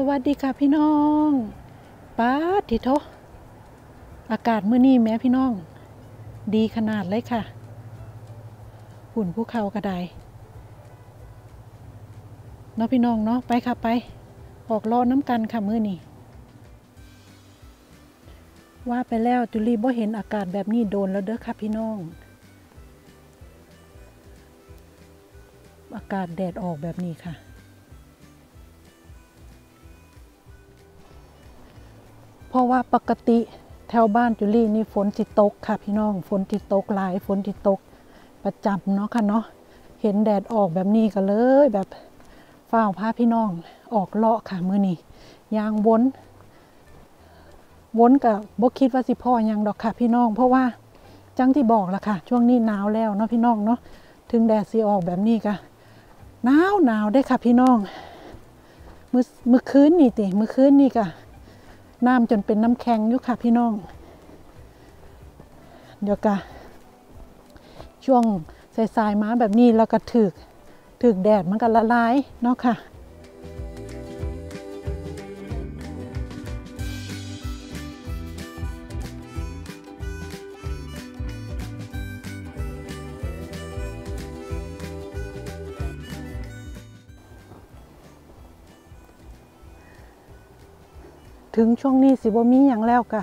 สวัสดีค่ะพี่น้องป้าทิโทอากาศมื้อนี้แม้พี่น้อง ดีขนาดเลยค่ะหุ่นภูเขากระไดเนาะพี่น้องเนาะไปค่ะไป ออกรอน้ำกันค่ะมื้อนี้ว่าไปแล้วจุลีบ่เห็นอากาศแบบนี้โดนแล้วเด้อค่ะพี่น้อง อากาศแดดออกแบบนี้ค่ะ ราะว่าปกติแถวบ้านจุลี่นี่ฝนจิตกค่ะพี่น้องฝนจิตกหลายฝนจิตกประจำเนาะค่ะเนาะเห็นแดดออกแบบนี้ก็เลย แบบฝ้าวพาพี่น้องออกเลาะค่ะมือนี้ยางวนวนกับบกคิดว่าสิพ่อยังดอกค่ะพี่น้อง เพราะว่าจังที่บอกละค่ะ ช่วงนี้หนาวแล้วเนาะพี่น้องเนาะถึงแดดสิออกแบบนี้ก็หนาวหนาวได้ค่ะพี่น้องมือมือคืนนี่ติมือคืนนี่ก็ น้ำจนเป็นน้ำแข็งอยู่ค่ะพี่น้อง เดี๋ยวกะช่วงสายๆมาแบบนี้แล้วก็ถึกถึกแดดมันก็ละลายเนาะค่ะ ถึงช่วงนี้สิบ่มีอย่างแล้วกะ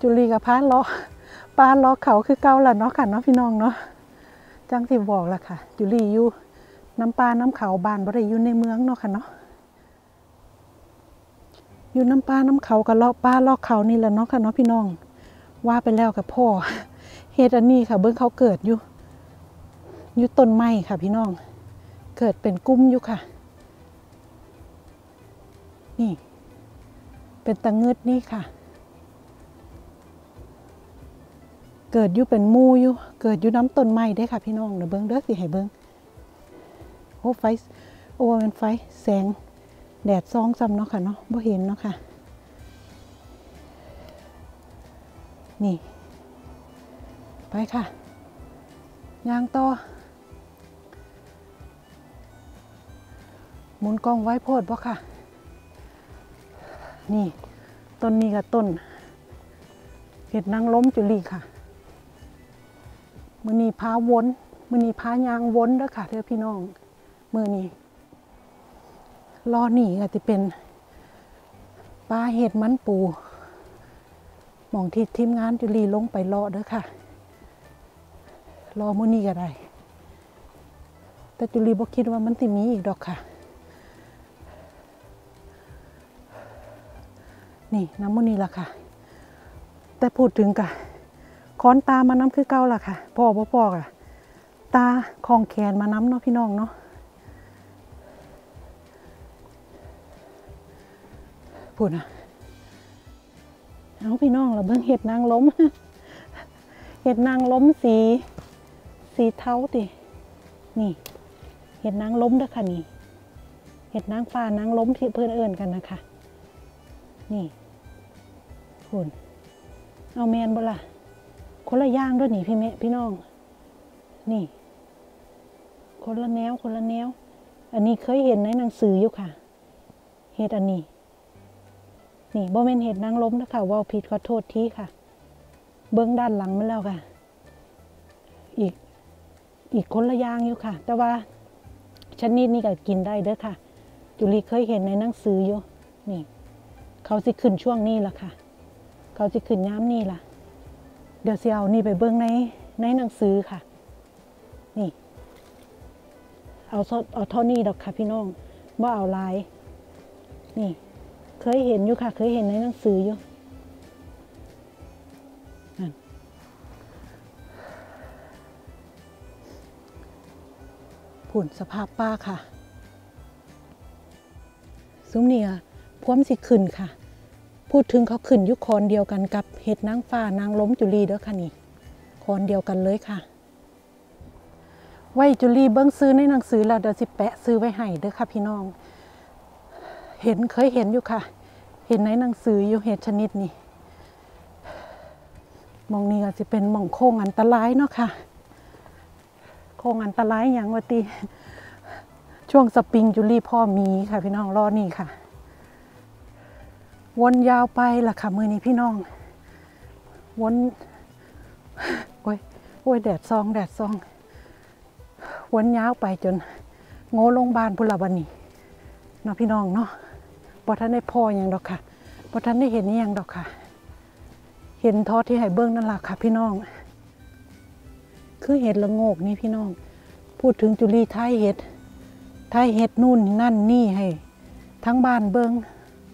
จุลีกับพานล้อปานล้อเขาคือเก่าละเนาะค่ะเนาะพี่น้องเนาะจังสิบอกละค่ะ จุลีอยู่น้ำปลาน้ำเขาบานบ่ได้อยู่ในเมืองเนาะค่ะเนาะอยู่น้ำปลาน้ำเขากับลาะปลาลาะเขานี่แหละเนาะค่ะเนาะพี่น้อง ว่าไปแล้วกับพ่อเฮ็ดอันนี้ค่ะ เบิ่งเขาเกิดอยู่อยู่ต้นไม้ค่ะพี่น้อง เกิดเป็นกุ้มอยู่ค่ะ นี่ เป็นตะเงืดนี่ค่ะ เกิดอยู่เป็นมูอยู่ เกิดอยู่น้ำต้นไม้ได้ค่ะพี่น้องเดี๋ยวเบิ้งเด้อสิให้เบิ้งโอ้ไฟ โอ้เป็นไฟแสงแดดซองซ้ำเนาะค่ะเนาะบ่เห็นเนาะค่ะ นี่ ไปค่ะยางต่อหมุนกล้องไว้โพดบ่ค่ะ นี่ต้นนี้กับต้น เห็ดนางล้มจุลีค่ะมือนี้พาวนมือนี้พายางวนเด้อค่ะเด้อพี่น้องมือนี้รอหนีก็จะเป็นปลาเห็ดมันปูมองที่ทีมงานจุลีลงไปรอเด้อค่ะ รอมือนี้ก็ได้ แต่จุลีบอกคิดว่ามันติมีอีกดอกค่ะ นี่น้ำมันนี่ละค่ะ แต่พูดถึงกะค้อนตามาน้ำคือเก้าละค่ะพ่อพ่อพ่อกะตาคองแขนมาน้ำเนาะพี่น้องเนาะพูดนะเอาพี่น้องเราเบิ่งเห็ดนางล้มเห็ดนางล้มสี สีเทาตินี่ เห็ดนางล้มเด้อค่ะนี่เห็ดนางฟ้านางล้มที่เพื่อนเอิญกันนะคะ นี่ คุณเอาแมนบ่ล่ะคนละย่างด้วยนี่พี่เมพี่น้อง นี่ คนละแนวคนละแนว อันนี้เคยเห็นในหนังสืออยู่ค่ะเห็ดอันนี้ นี่บ่แม่นเห็ดนางล้มนะคะว่าผิดขอโทษทีค่ะ เบื้องด้านหลังมันแล้วค่ะ อีกอีกคนละย่างอยู่ค่ะ แต่ว่าชนิดนี้ก็กินได้เด้อค่ะ จุลีเคยเห็นในหนังสืออยู่นี่ เขาสิขึ้นช่วงนี้ละค่ะ เขาสิขึ้นย้ำนี่ล่ะ เดี๋ยวเสิเอานี่ไปเบิ้งในในหนังสือค่ะ นี่ เอาซเอาเท่านี้ดอกค่ะพี่น้องว่าเอาลาย นี่ เคยเห็นอยู่ค่ะ เคยเห็นในหนังสืออยู่นั่นผุ่นสภาพป้าค่ะ ซุ้มเนี่ยพวมสิขึ้นค่ะ พูดถึงเขาขึ้นยุคคอนเดียวกันกับเห็ดนางฟ้านางล้มจุลีเด้อค่ะนี่คอนเดียวกันเลยค่ะ ไว้จุลีเบิ้งซื้อในหนังสือแล้วเดี๋ยวสิแปะซื้อไว้ให้เด้อค่ะพี่น้อง เห็นเคยเห็นอยู่ค่ะ เห็นในหนังสืออยู่เห็ดชนิดนี้มองนี้ก็จะเป็นมองโค้งอันตรายเนาะค่ะ โค้งอันตรายอย่างวะตีช่วงสปริงจุลี่พ่อมีค่ะพี่น้องรอนี่ค่ะ วนยาวไปล่ะค่ะมือนี้พี่น้อง วนโอ้ยโอ้ยแดดซอง แดดซอง วนยาวไปจน โง่ลงบานพุนละวันนี้เนาะพี่น้องเนาะบ่ทันได้พ่ออย่างดอกค่ะบ่ทันได้เห็นอหย่างดอกค่ะ เห็นทอที่ให้เบิ้งนั่นล่ะค่ะพี่น้อง คือเห็ดละโงกนี่พี่น้อง พูดถึงจุลีไทยเห็ดไทยเห็ดนู่นนั่นนี่ให้ ทั้งบ้านเบิ้ง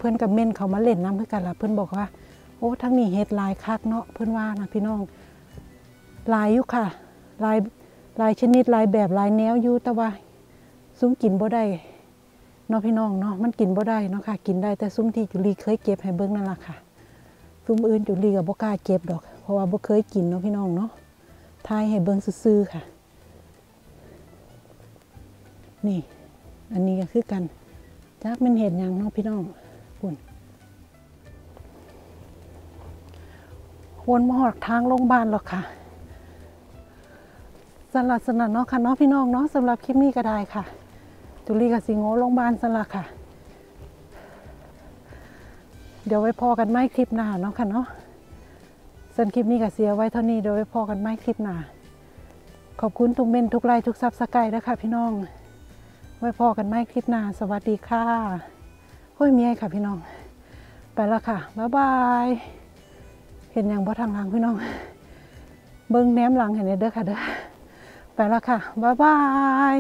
เพื่อนกับเม่นเขามาเล่นน้ำเพื่อกันละเพื่อนบอกว่า โอ้ทั้งนี้เห็ดลายคักเนาะเพื่อนว่านะพี่น้องลายอยู่ค่ะลายลายชนิดลายแบบลายแนวอยู่แต่ว่าซุ้มกินบ่ได้เนาะพี่น้องเนาะมันกินบ่ได้เนาะค่ะ กินได้แต่ซุ้มที่จุลีเคยเก็บให้เบิ้งนั่นแหละค่ะซุ้มอื่นจุลีกับบ่กล้าเก็บดอก เพราะว่าบ่เคยกินเนาะพี่น้องเนาะทายให้เบิ้งซื่อๆค่ะ นี่ อันนี้ก็คือกันจักมันเห็นย่างเนาะพี่น้อง วนมาหอดทางโรงพยาบาลหรอกค่ะสลัดสนัดเนาะค่ะเนาะพี่น้องเนาะสำหรับคลิปนี้ก็ได้ค่ะจุลีกับสิงโงโรงพยาบาลสลัดค่ะ เดี๋ยวไว้พอกันไม่คลิปหน้าเนาะค่ะเนาะส่วนคลิปนี้ก็เสียไว้เท่านี้เดี๋ยวไว้พอกันไม่คลิปหน้าขอบคุณทุกเมนต์ทุกไลค์ทุก subscribe นะคะพี่น้อง ไว้พ้อกันใหม่คลิปหน้าสวัสดีค่ะโอ้ยเมีไอ้ค่ะพี่น้อง ไปแล้วค่ะบ๊ายบาย เห็นอย่างบ่ทางหลังพี่น้อง เบิ่งแนมหลังเห็นเด้อค่ะเด้อ ไปแล้วค่ะ บ๊ายบาย